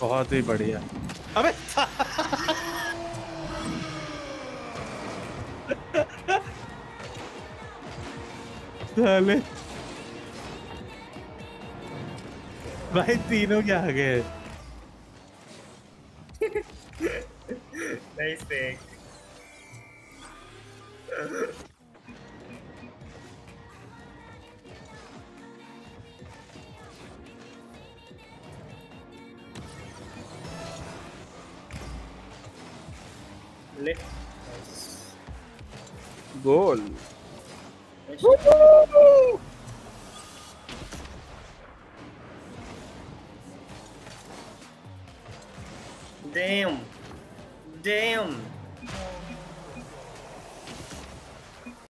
बहुत ही बढ़िया। अबे! साले। भाई तीनों क्या आ गए Nice thing. Left. Nice. Goal. Damn. Damn.